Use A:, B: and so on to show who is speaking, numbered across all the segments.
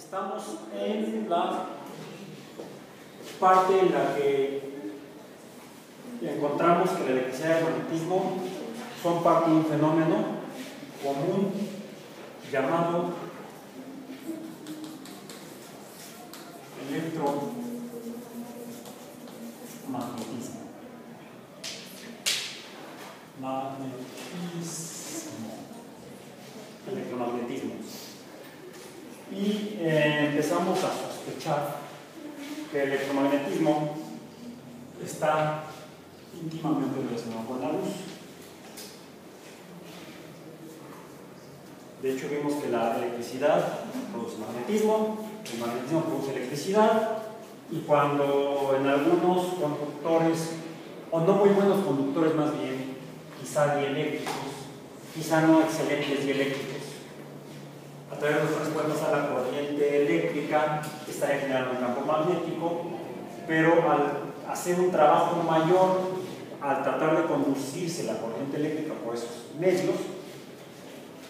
A: estamos en la parte en la que encontramos que la electricidad y el magnetismo son parte de un fenómeno común llamado electromagnetismo. Magnetismo. Electromagnetismo. Y eh, empezamos a sospechar que el electromagnetismo está íntimamente relacionado con la luz. De hecho, vimos que la electricidad produce magnetismo, el magnetismo produce electricidad, y cuando en algunos conductores, o no muy buenos conductores más bien, quizá dieléctricos, quizá no excelentes dieléctricos, de los transpuestos a la corriente eléctrica está generando un campo magnético, pero al hacer un trabajo mayor, al tratar de conducirse la corriente eléctrica por esos medios,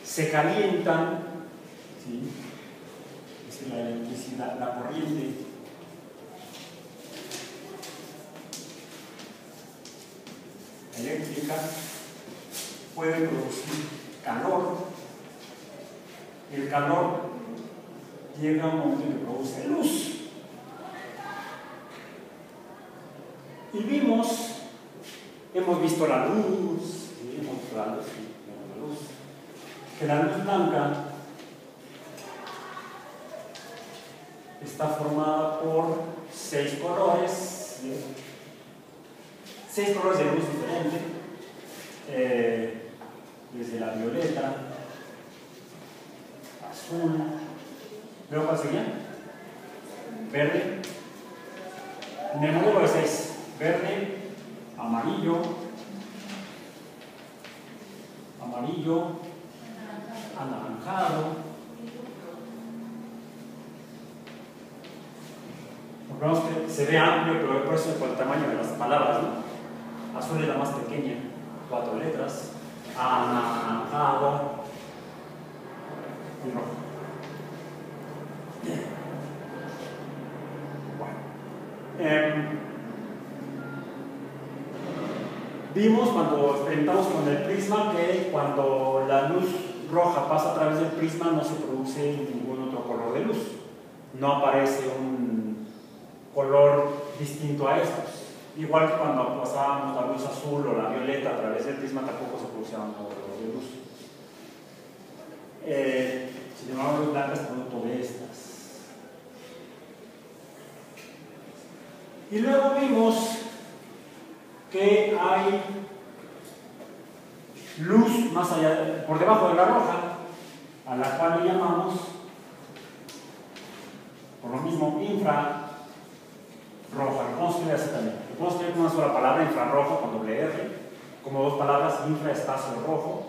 A: se calientan, ¿sí? es la electricidad, la corriente eléctrica puede producir calor el calor llega a un momento en que produce luz. Y vimos, hemos visto la luz, hemos visto la luz, que la luz blanca está formada por seis colores, seis colores de luz diferentes, eh, desde la violeta, azul, ¿veo cuál seguía? Verde. En de 6, verde, amarillo, amarillo, anaranjado. Se ve amplio, pero por eso por el tamaño de las palabras, ¿no? Azul es la más pequeña, cuatro letras. Anaranjado, rojo. Bueno. Eh, vimos cuando experimentamos con el prisma que cuando la luz roja pasa a través del prisma no se produce ningún otro color de luz. No aparece un color distinto a estos. Igual que cuando pasábamos la luz azul o la violeta a través del prisma tampoco se producía un color de luz. Eh, sin embargo, los blancas producto de estas. Y luego vimos que hay luz más allá, por debajo de la roja, a la cual le llamamos, por lo mismo, infrarroja. Lo podemos escribir así también. Lo podemos escribir con una sola palabra, infrarrojo, con doble R, como dos palabras, infra espacio rojo.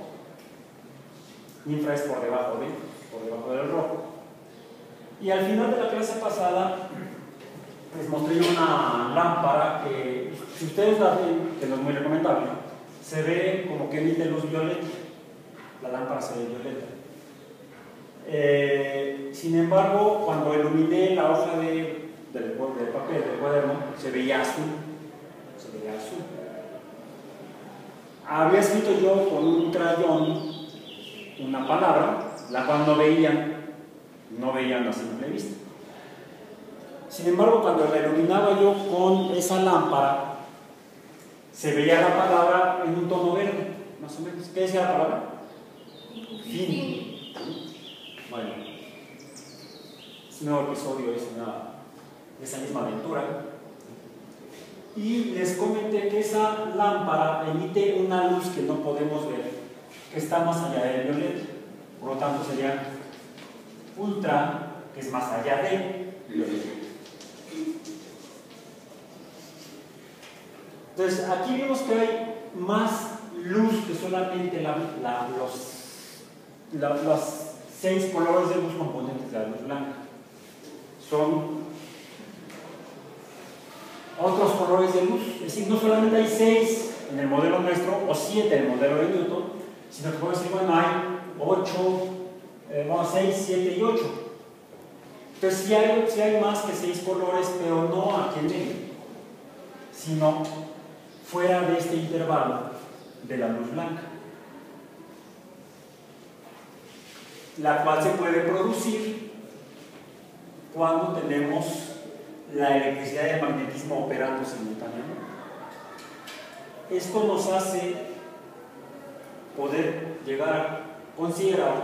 A: Infra es por debajo de, por debajo del rojo. Y al final de la clase pasada les mostré una lámpara que, si ustedes la ven, que no es muy recomendable, se ve como que emite luz violeta. La lámpara se ve violeta. Eh, sin embargo, cuando iluminé la hoja de, del, del papel, del cuaderno, se veía azul. Se veía azul. Había escrito yo con un crayón una palabra, la cual no veían, no veían a simple vista. Sin embargo, cuando la iluminaba yo con esa lámpara, se veía la palabra en un tono verde, más o menos. ¿Qué decía la palabra? Fin. Bueno, es un nuevo episodio, es una, esa misma aventura. Y les comenté que esa lámpara emite una luz que no podemos ver, que está más allá del violeta. Por lo tanto, sería ultra, que es más allá de violeta. Entonces, aquí vemos que hay más luz que solamente la, la, los, los seis colores de luz componentes de la luz blanca. Son otros colores de luz. Es decir, no solamente hay seis en el modelo nuestro o siete en el modelo de Newton, sino que podemos decir, bueno, hay ocho, eh, bueno, seis, siete y ocho. Entonces, si hay más que seis colores, pero no aquí en medio, sino fuera de este intervalo de la luz blanca, la cual se puede producir cuando tenemos la electricidad y el magnetismo operando simultáneamente. Esto nos hace poder llegar a considerar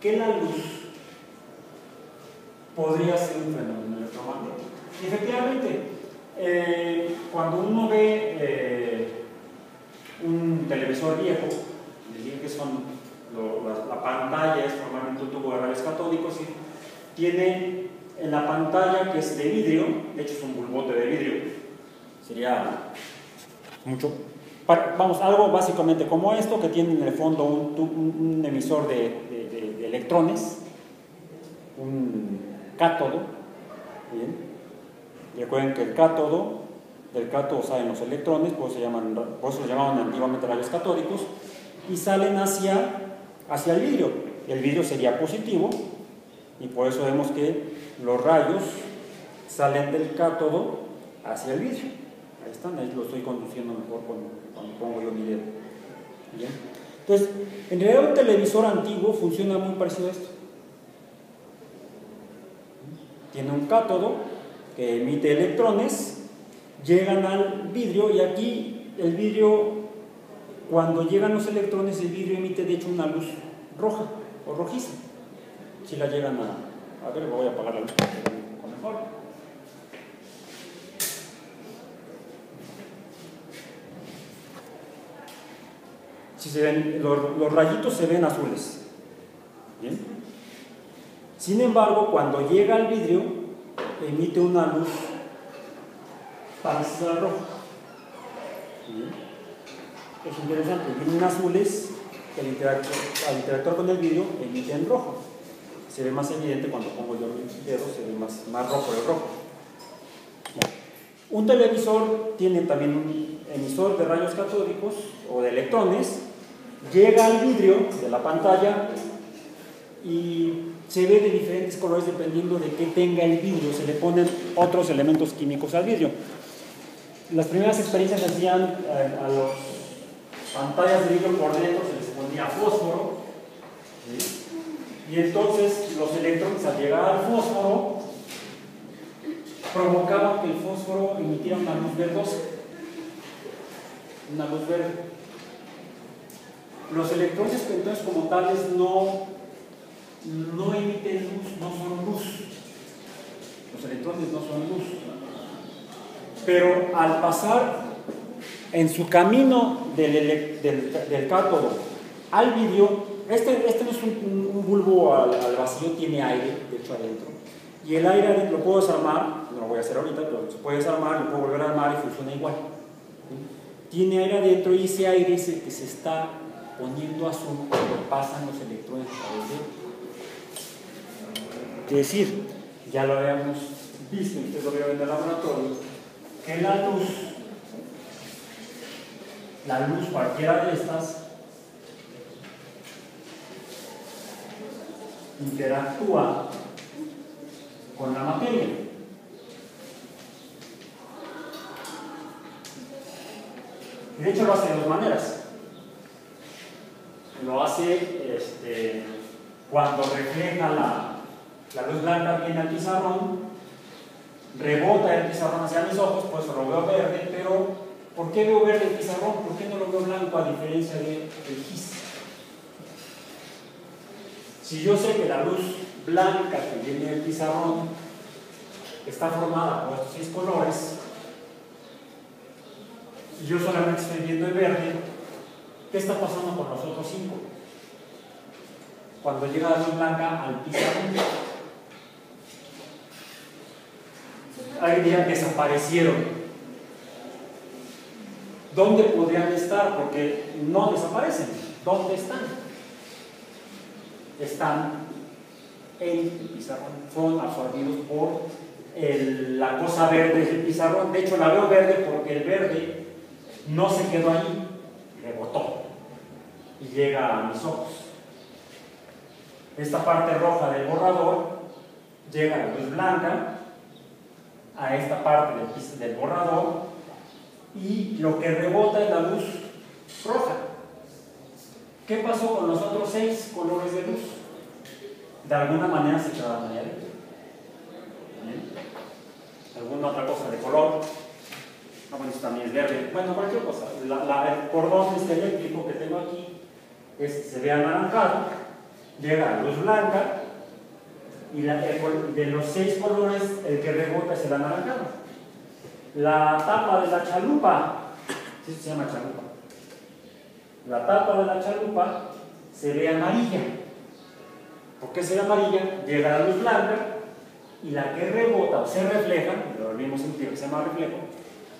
A: que la luz podría ser un fenómeno electromagnético. Efectivamente, eh, cuando uno ve eh, un televisor viejo, decir que son la, pantalla es formalmente un tubo de rayos catódicos y tiene en la pantalla que es de vidrio, de hecho es un bulbote de vidrio, sería mucho, vamos, algo básicamente como esto que tiene en el fondo un, emisor de, electrones, un cátodo. Recuerden que el cátodo, del cátodo salen los electrones, por eso, se llaman, por eso se llamaban antiguamente rayos catódicos, y salen hacia, hacia el vidrio. El vidrio sería positivo, y por eso vemos que los rayos salen del cátodo hacia el vidrio. Ahí están, ahí lo estoy conduciendo mejor cuando, cuando pongo yo mi dedo. Entonces, en realidad un televisor antiguo funciona muy parecido a esto. Tiene un cátodo que emite electrones, llegan al vidrio y aquí el vidrio, cuando llegan los electrones, el vidrio emite de hecho una luz roja o rojiza. Si la llegan a... A ver, voy a apagar la luz un mejor. Si se ven, los, los rayitos se ven azules. ¿Bien? Sin embargo, cuando llega al vidrio, emite una luz parecida roja. Es interesante, vienen azules que al interactuar, con el vidrio emiten rojo. Se ve más evidente cuando pongo yo el dedo, se ve más, más rojo el rojo. Un televisor tiene también un emisor de rayos catódicos o de electrones, llega al vidrio de la pantalla y se ve de diferentes colores dependiendo de qué tenga el vidrio, se le ponen otros elementos químicos al vidrio. Las primeras experiencias se hacían eh, a las pantallas de vidrio por dentro, se les ponía fósforo, y entonces los electrones al llegar al fósforo provocaban que el fósforo emitiera una luz verdosa, una luz verde. Los electrones entonces como tales no no emiten luz, no son luz. Los electrones no son luz. Pero al pasar en su camino del, del, cátodo al vidrio, este, este no es un, bulbo al, vacío, tiene aire, de hecho, adentro. Y el aire lo puedo desarmar, no lo voy a hacer ahorita, pero se puede desarmar, lo puedo volver a armar y funciona igual. Tiene aire adentro y ese aire es el que se está poniendo azul cuando pasan los electrones a través de es decir, ya lo habíamos visto, ustedes lo vieron en el laboratorio, que la luz, la luz cualquiera de estas, interactúa con la materia. De hecho lo hace de dos maneras. Lo hace este, cuando refleja la, la luz blanca viene al pizarrón, rebota el pizarrón hacia mis ojos, pues lo veo verde, pero ¿por qué veo verde el pizarrón? ¿Por qué no lo veo blanco a diferencia del gis? Si yo sé que la luz blanca que viene del pizarrón está formada por estos seis colores, y yo solamente estoy viendo el verde, ¿qué está pasando con los otros cinco? Cuando llega la luz blanca al pizarrón, hay días desaparecieron. ¿Dónde podrían estar? Porque no desaparecen. ¿Dónde están? Están en el pizarrón. Son absorbidos por la cosa verde del pizarrón. De hecho, la veo verde porque el verde no se quedó ahí, rebotó y llega a mis ojos. Esta parte roja del borrador llega la luz blanca a esta parte del, borrador y lo que rebota es la luz roja. ¿Qué pasó con los otros seis colores de luz? De alguna manera se quedaron adentro. ¿Alguna otra cosa de color? No, bueno, esto también es verde. Bueno, cualquier cosa. La, el cordón este eléctrico que tengo aquí se ve anaranjado, llega a luz blanca y de los seis colores el que rebota es el anaranjado. La tapa de la chalupa, ¿sí se llama chalupa? La tapa de la chalupa se ve amarilla. ¿Por qué se ve amarilla? Llega la luz blanca y la que rebota o se refleja, lo mismo sentido que se llama reflejo.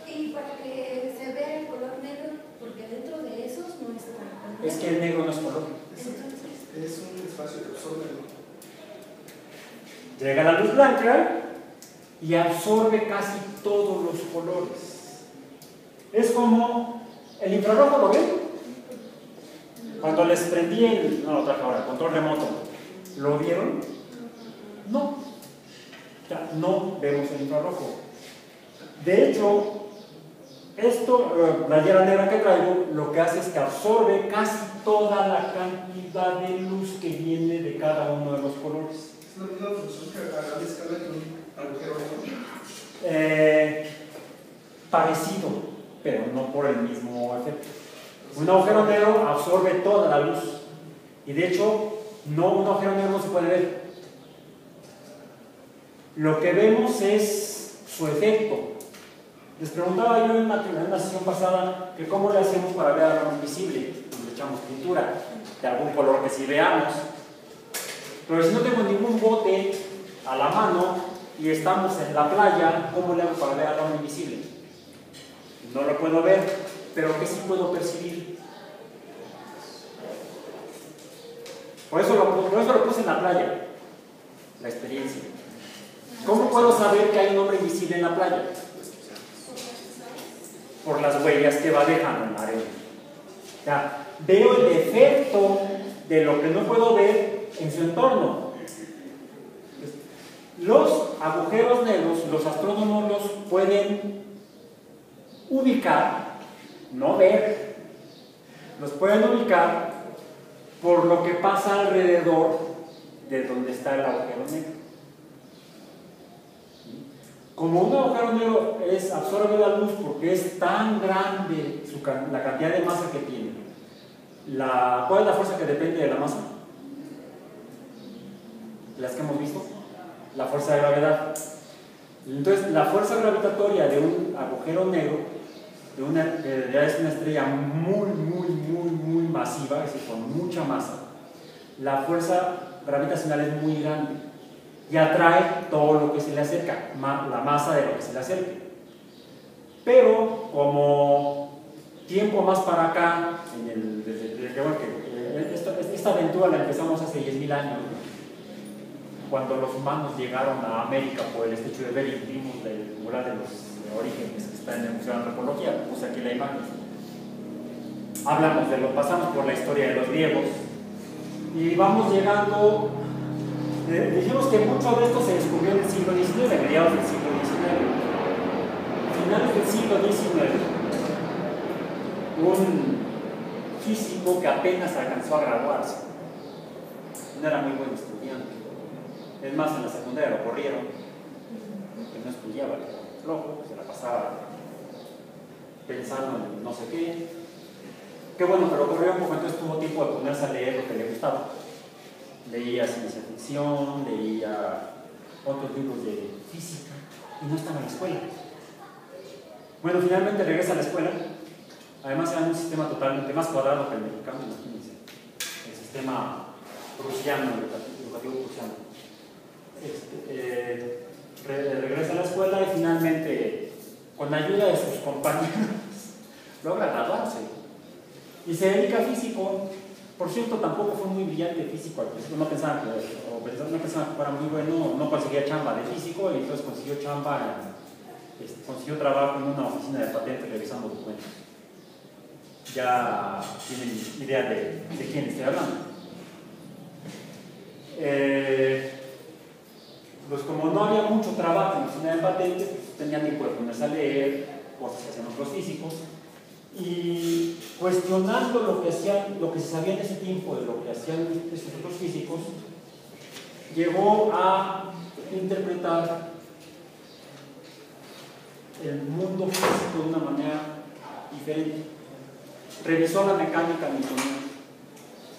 B: Y para que se vea el color negro, porque dentro de esos no está.
A: Es que el negro no es color.
C: Es un espacio que absorbe.
A: Llega la luz blanca y absorbe casi todos los colores. Es como el infrarrojo, ¿lo ven? Cuando les prendí el, no lo traje ahora, control remoto, ¿lo vieron? No. No vemos el infrarrojo. De hecho, esto, eh, la hiera negra que traigo, lo que hace es que absorbe casi toda la cantidad de luz que viene de cada uno de los colores.
C: Es agujero
A: eh, parecido, pero no por el mismo efecto. Un agujero negro absorbe toda la luz y de hecho no un agujero negro no se puede ver. Lo que vemos es su efecto. Les preguntaba yo en una, en sesión pasada que cómo le hacemos para ver algo invisible. Le echamos pintura de algún color que sí veamos. Pero si no tengo ningún bote a la mano y estamos en la playa, ¿cómo le hago para ver algo invisible? No lo puedo ver, pero ¿qué sí puedo percibir? Por eso, lo, puse en la playa, la experiencia. ¿Cómo puedo saber que hay un hombre invisible en la playa? Por las huellas que va dejando en la arena. Veo el efecto de lo que no puedo ver en su entorno. Los agujeros negros, los astrónomos los pueden ubicar, no ver, los pueden ubicar por lo que pasa alrededor de donde está el agujero negro. Como un agujero negro es, absorbe la luz porque es tan grande la cantidad de masa que tiene, la, ¿cuál es la fuerza que depende de la masa? Las que hemos visto, la fuerza de gravedad. Entonces, la fuerza gravitatoria de un agujero negro, de una, que es una estrella muy, muy, muy, muy masiva, es decir, con mucha masa, la fuerza gravitacional es muy grande y atrae todo lo que se le acerca, la masa de lo que se le acerca. Pero como tiempo más para acá, desde, que, eh, esta, aventura la empezamos hace 10.000 años, cuando los humanos llegaron a América por el estrecho de Bering, vimos el mural de los orígenes que está en el Museo de Antropología, puse aquí la imagen. Hablamos de lo, pasamos por la historia de los griegos y vamos llegando dijimos que mucho de esto se descubrió en el siglo XIX, mediados del siglo XIX. Finales del siglo XIX, un físico que apenas alcanzó a graduarse, no era muy buen estudiante, es más, en la secundaria lo corrieron, que no estudiaba, era flojo, se la pasaba pensando en no sé qué. Qué bueno lo corrieron porque entonces tuvo tiempo de ponerse a leer lo que le gustaba leía ciencia ficción, leía otros libros de física y no estaba en la escuela. Bueno, finalmente regresa a la escuela. Además era un sistema totalmente más cuadrado que el mexicano, imagínense. El sistema prusiano, educativo prusiano. Este, eh, regresa a la escuela y finalmente, con la ayuda de sus compañeros, logra graduarse. Y se dedica a físico por cierto, tampoco fue muy brillante físico al principio, no pensaba que, o no pensaba que fuera muy bueno, no conseguía chamba de físico y entonces consiguió chamba, este, consiguió trabajo en una oficina de patentes revisando documentos. Ya tienen idea de, de quién estoy hablando. Eh, pues como no había mucho trabajo en la oficina de patentes, pues tenía tiempo de ponerse a leer cosas que hacían otros físicos y cuestionando lo que hacían, lo que se sabía en ese tiempo de lo que hacían estos otros físicos, llegó a interpretar el mundo físico de una manera diferente. Revisó la mecánica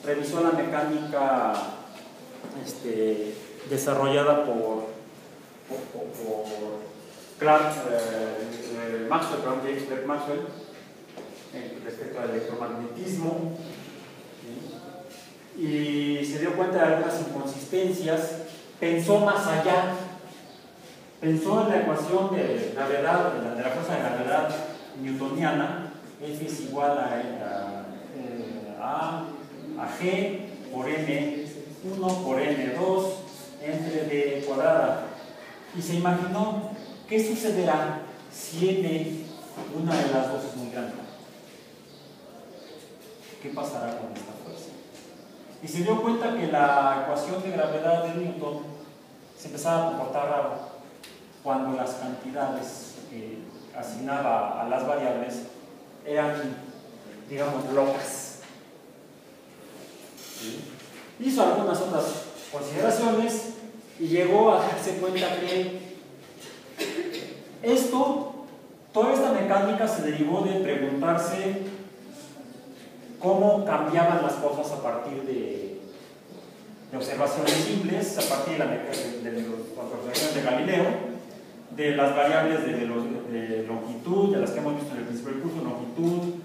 A: revisó la mecánica este, desarrollada por, por, por eh, eh, Maxwell, perdón, James Clerk Maxwell, eh, respecto al electromagnetismo, y se dio cuenta de algunas inconsistencias, pensó más allá, pensó en la ecuación de gravedad, de la, de la fuerza de gravedad newtoniana, F es igual a, a, a, a G por M 1 por N2 entre D cuadrada. Y se imaginó qué sucederá si N, una de las dos es muy grande. ¿Qué pasará con esta fuerza? Y se dio cuenta que la ecuación de gravedad de Newton se empezaba a comportar raro cuando las cantidades que asignaba a las variables eran, digamos, locas. Hizo algunas otras consideraciones y llegó a darse cuenta que esto, toda esta mecánica se derivó de preguntarse cómo cambiaban las cosas a partir de, observaciones simples, a partir de, la, de, de, las observaciones de Galileo, de las variables de, longitud, de las que hemos visto en el principio del curso, longitud,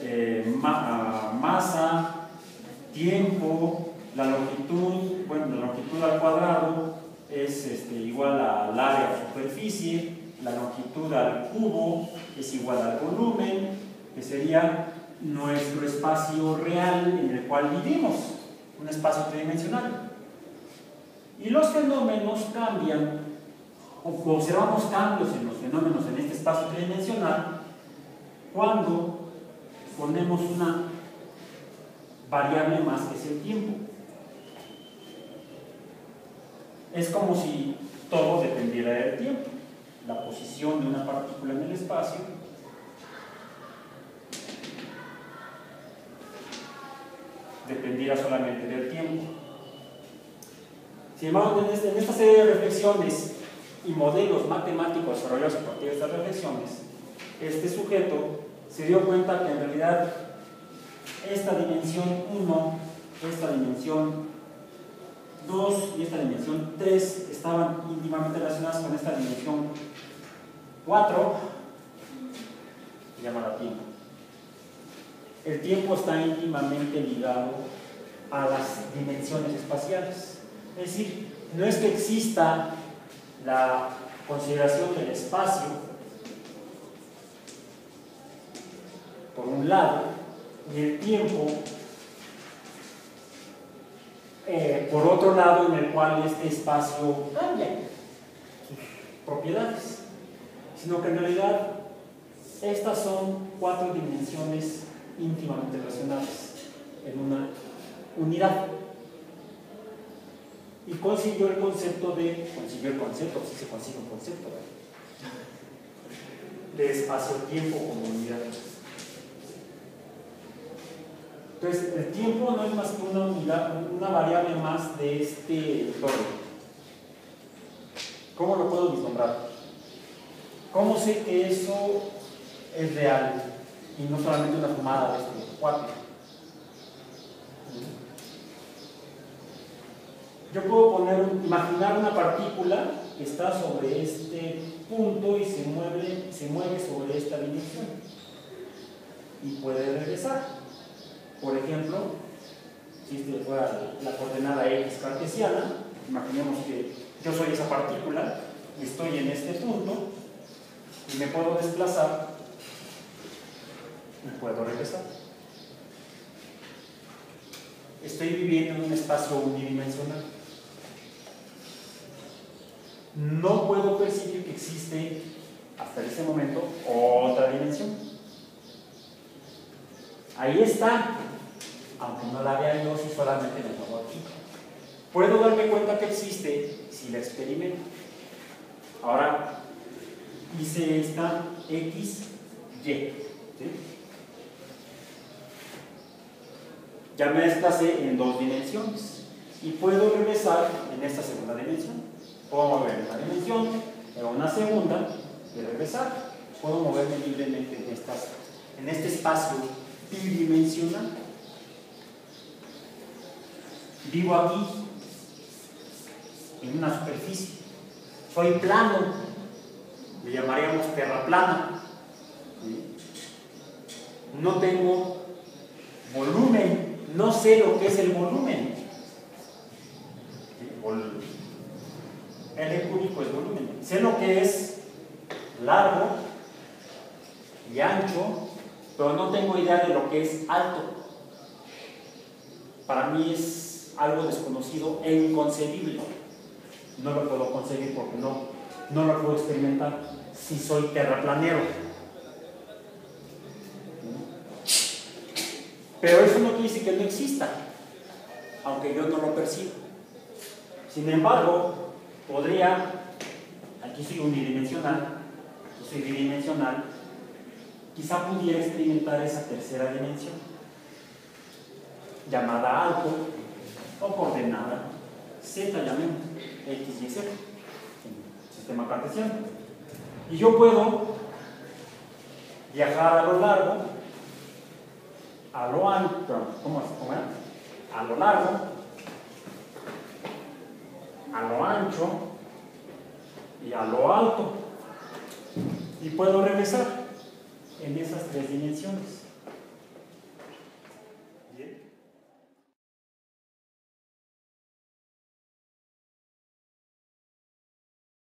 A: eh, ma, masa, tiempo, la longitud, bueno, la longitud al cuadrado es este, igual al área o superficie, la longitud al cubo es igual al volumen, que sería nuestro espacio real en el cual vivimos, un espacio tridimensional. Y los fenómenos cambian, observamos cambios en los fenómenos en este espacio tridimensional, cuando ponemos una variable más que es el tiempo. Es como si todo dependiera del tiempo, la posición de una partícula en el espacio dependiera solamente del tiempo. Sin embargo, en, este, en esta serie de reflexiones y modelos matemáticos desarrollados a partir de estas reflexiones, este sujeto se dio cuenta que en realidad esta dimensión 1, esta dimensión 2 y esta dimensión 3 estaban íntimamente relacionadas con esta dimensión 4, llamada tiempo. El tiempo está íntimamente ligado a las dimensiones espaciales. Es decir, no es que exista la consideración del espacio por un lado y el tiempo eh, por otro lado en el cual este espacio cambia propiedades, sino que en realidad estas son cuatro dimensiones íntimamente relacionadas en una unidad. Y consiguió el concepto de, consiguió el concepto, si se consigue un concepto, de espacio-tiempo como unidad. Entonces, el tiempo no es más que una unidad, una variable más de este entorno. ¿Cómo lo puedo vislumbrar? ¿Cómo sé que eso es real y no solamente una fumada de este cuate? Yo puedo poner, imaginar una partícula que está sobre este punto y se mueve, se mueve sobre esta dimensión y puede regresar. Por ejemplo, si este fuera la coordenada X cartesiana, imaginemos que yo soy esa partícula estoy en este punto y me puedo desplazar y puedo regresar. Estoy viviendo en un espacio unidimensional. No puedo percibir que existe hasta ese momento otra dimensión. Ahí está, aunque no la vea yo si solamente me muevo aquí. Puedo darme cuenta que existe si la experimento. Ahora hice esta X, Y. ¿sí? Ya me desplacé en dos dimensiones y puedo regresar en esta segunda dimensión. Puedo mover una dimensión, en una segunda y regresar. Puedo moverme libremente en, estas, en este espacio bidimensional. Vivo aquí, en una superficie. Soy plano, le llamaríamos tierra plana. No tengo volumen, no sé lo que es el volumen. L cúbico es volumen. Sé lo que es largo y ancho, pero no tengo idea de lo que es alto. Para mí es algo desconocido e inconcebible. No lo puedo conseguir porque no, no lo puedo experimentar si soy terraplanero. Pero eso no quiere decir que no exista, aunque yo no lo perciba. Sin embargo, podría, aquí soy unidimensional, soy bidimensional, quizá pudiera experimentar esa tercera dimensión, llamada alto o coordenada z, llamemos, x y z, sistema cartesiano. Y yo puedo viajar a lo largo, a lo ancho, ¿cómo es? ¿Cómo? A lo largo, a lo ancho y a lo alto. Y puedo regresar en esas tres dimensiones.